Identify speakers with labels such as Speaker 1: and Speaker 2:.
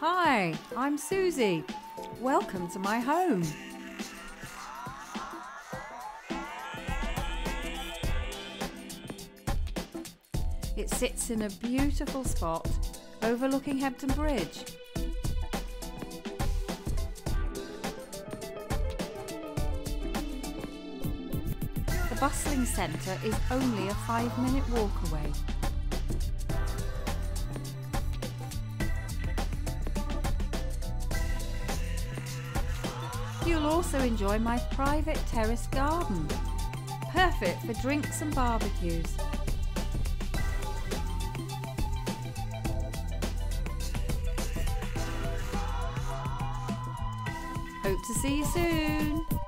Speaker 1: Hi, I'm Susi. Welcome to my home. It sits in a beautiful spot overlooking Hebden Bridge. The bustling centre is only a five minute walk away. You'll also enjoy my private terrace garden, perfect for drinks and barbecues. Hope to see you soon.